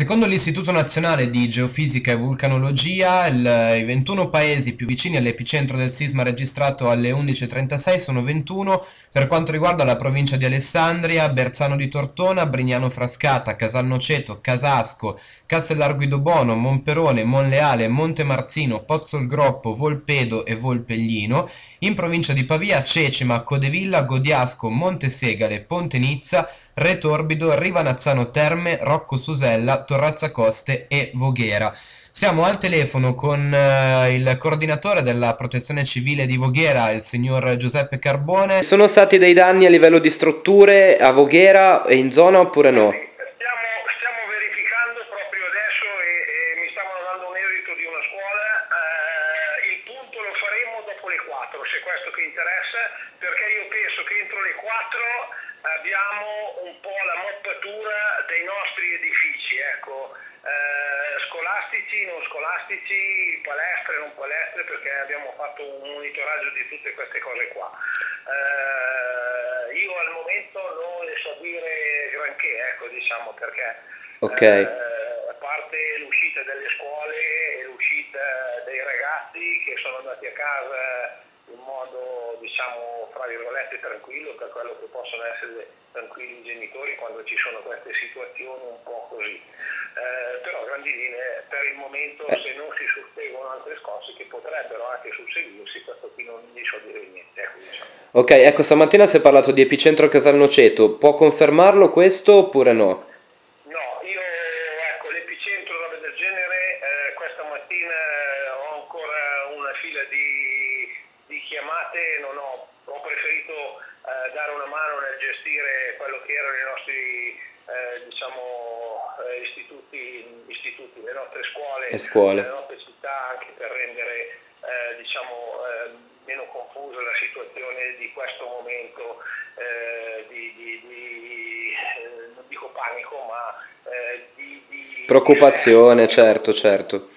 Secondo l'Istituto Nazionale di Geofisica e Vulcanologia, il- i 21 paesi più vicini all'epicentro del sisma registrato alle 11.36 sono 21 per quanto riguarda la provincia di Alessandria, Berzano di Tortona, Brignano Frascata, Casalnoceto, Casasco, Castellarguidobono, Monperone, Monleale, Montemarzino, Pozzolgroppo, Volpedo e Volpeglino, in provincia di Pavia, Cecima, Codevilla, Godiasco, Montesegale, Ponte Nizza, Re Torbido, Rivanazzano Terme, Rocco Susella, Torrazza Coste e Voghera. Siamo al telefono con eh, il coordinatore della protezione civile di Voghera, il signor Giuseppe Carbone. Sono stati dei danni a livello di strutture a Voghera e in zona oppure no? Stiamo, stiamo verificando proprio adesso e, e mi stavano dando un esito di una scuola. eh, 4, se questo che interessa, perché io penso che entro le 4 abbiamo un po' la mappatura dei nostri edifici, ecco, eh, scolastici, non scolastici, palestre, non palestre, perché abbiamo fatto un monitoraggio di tutte queste cose qua. Eh, io al momento non le so dire granché, ecco, diciamo, perché Ok. eh, a parte l'uscita delle scuole e l'uscita dei ragazzi che sono andati a casa in modo, diciamo, fra virgolette tranquillo, per quello che possono essere tranquilli i genitori quando ci sono queste situazioni un po' così. Eh, però grandi linee per il momento se non si susseguono altre scosse che potrebbero anche susseguirsi, questo qui non gli so dire niente. Ecco, diciamo. Ok, ecco, stamattina si è parlato di epicentro Casalnoceto, può confermarlo questo oppure no? No, io ecco l'epicentro roba del genere, eh, questa mattina eh, ho ancora una fila di, di chiamate, non ho, ho preferito eh, dare una mano nel gestire quello che erano i nostri eh, diciamo, eh, istituti, istituti, le nostre scuole, scuole. le nostre città anche per rendere eh, diciamo, eh, meno confusa la situazione di questo momento eh, di, di- di, non dico panico ma di, Preoccupazione, certo, certo.